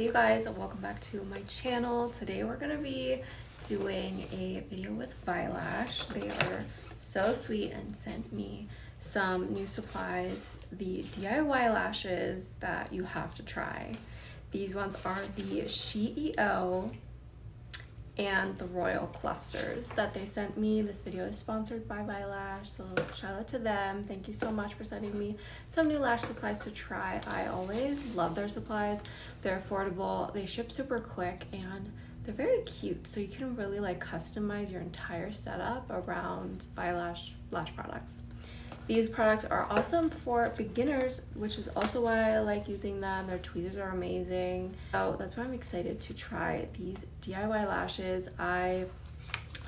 Hey you guys, welcome back to my channel. Today we're gonna be doing a video with Veyelash. They are so sweet and sent me some new supplies, the DIY lashes that you have to try. These ones are the SHE-E-O and the Royal Clusters that they sent me. This video is sponsored by Veyelash, so shout out to them. Thank you so much for sending me some new lash supplies to try. I always love their supplies. They're affordable, they ship super quick, and they're very cute. So you can really like customize your entire setup around Veyelash lash products. These products are awesome for beginners, which is also why I like using them. Their tweezers are amazing. So that's why I'm excited to try these DIY lashes. I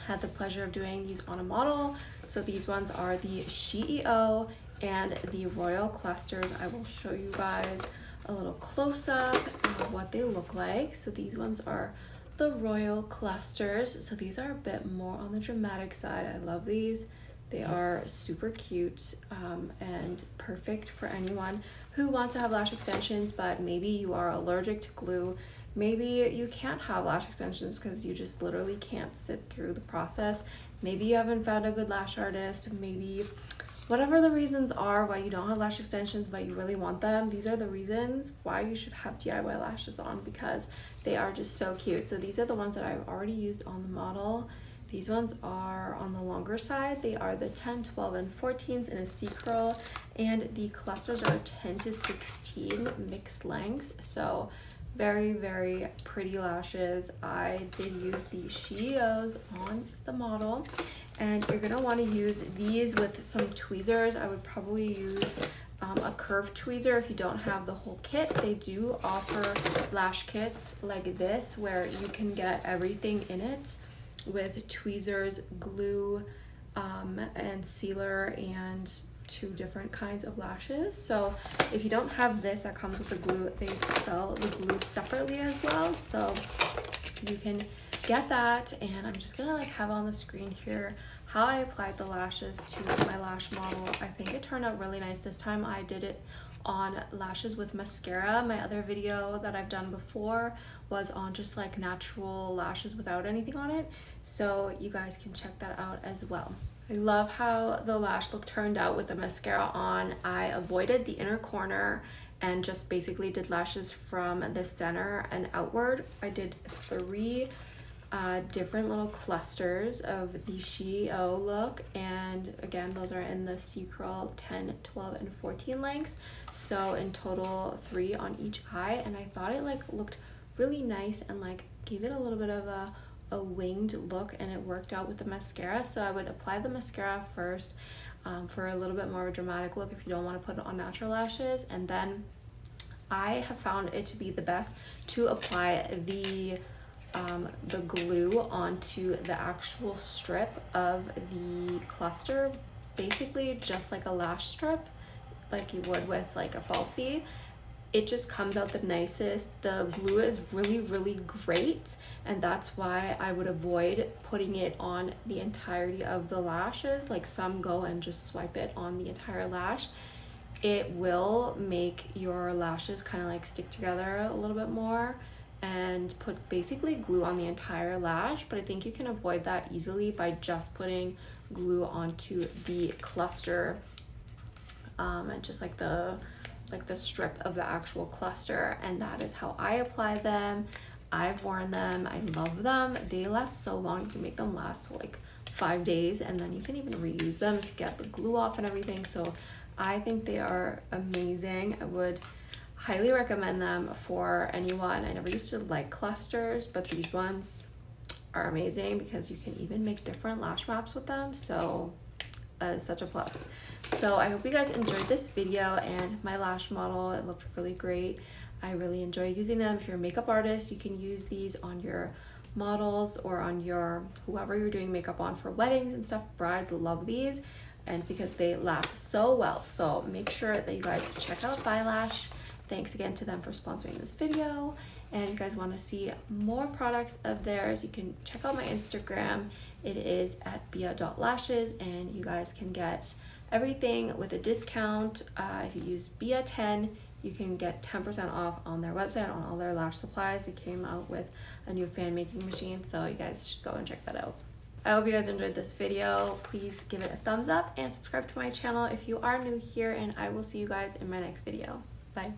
had the pleasure of doing these on a model. So these ones are the SHE-E-O and the Royal Clusters. I will show you guys a little close up of what they look like. So these ones are the Royal Clusters. So these are a bit more on the dramatic side. I love these. They are super cute um, and perfect for anyone who wants to have lash extensions, but maybe you are allergic to glue. Maybe you can't have lash extensions because you just literally can't sit through the process. Maybe you haven't found a good lash artist. Maybe whatever the reasons are why you don't have lash extensions but you really want them these are the reasons why you should have diy lashes on because they are just so cute so these are the ones that i've already used on the model these ones are on the longer side. They are the 10, 12, and 14s in a C curl, and the clusters are 10 to 16 mixed lengths. So very, very pretty lashes. I did use the SHE-E-Os on the model, and you're gonna wanna use these with some tweezers. I would probably use um, a curved tweezer if you don't have the whole kit. They do offer lash kits like this where you can get everything in it with tweezers, glue, um, and sealer and two different kinds of lashes. So if you don't have this that comes with the glue, they sell the glue separately as well. So you can get that and I'm just gonna like have on the screen here how I applied the lashes to my lash model. I think it turned out really nice. This time I did it on lashes with mascara. My other video that I've done before was on just like natural lashes without anything on it. So you guys can check that out as well. I love how the lash look turned out with the mascara on. I avoided the inner corner and just basically did lashes from the center and outward. I did three uh, different little clusters of the SHE-E-O look. And again those are in the C curl 10 12 and 14 lengths. So in total three on each eye. And I thought it like looked really nice and like gave it a little bit of a, a winged look. And it worked out with the mascara. So I would apply the mascara first um, for a little bit more of a dramatic look if you don't want to put it on natural lashes. And then I have found it to be the best to apply the um, the glue onto the actual strip of the cluster, basically just like a lash strip, like you would with like a falsie. It just comes out the nicest. The glue is really, really great. And that's why I would avoid putting it on the entirety of the lashes. Like some go and just swipe it on the entire lash. It will make your lashes kind of like stick together a little bit more and put basically glue on the entire lash, but I think you can avoid that easily by just putting glue onto the cluster um, and just like the like the strip of the actual cluster and that is how I apply them. I've worn them, I love them. They last so long, you can make them last like five days and then you can even reuse them if you get the glue off and everything. So I think they are amazing. I would highly recommend them for anyone. I never used to like clusters, but these ones are amazing because you can even make different lash maps with them. So uh, such a plus. So I hope you guys enjoyed this video and my lash model. It looked really great. I really enjoy using them. If you're a makeup artist, you can use these on your models or on your whoever you're doing makeup on for weddings and stuff. Brides love these and because they last so well. So make sure that you guys check out Veyelash. Thanks again to them for sponsoring this video. And if you guys want to see more products of theirs, you can check out my Instagram. It is at bia.lashes and you guys can get everything with a discount uh, if you use BIA10 you can get 10% off on their website on all their lash supplies. They came out with a new fan making machine, so you guys should go and check that out. I hope you guys enjoyed this video. Please give it a thumbs up and subscribe to my channel if you are new here, and I will see you guys in my next video. Bye.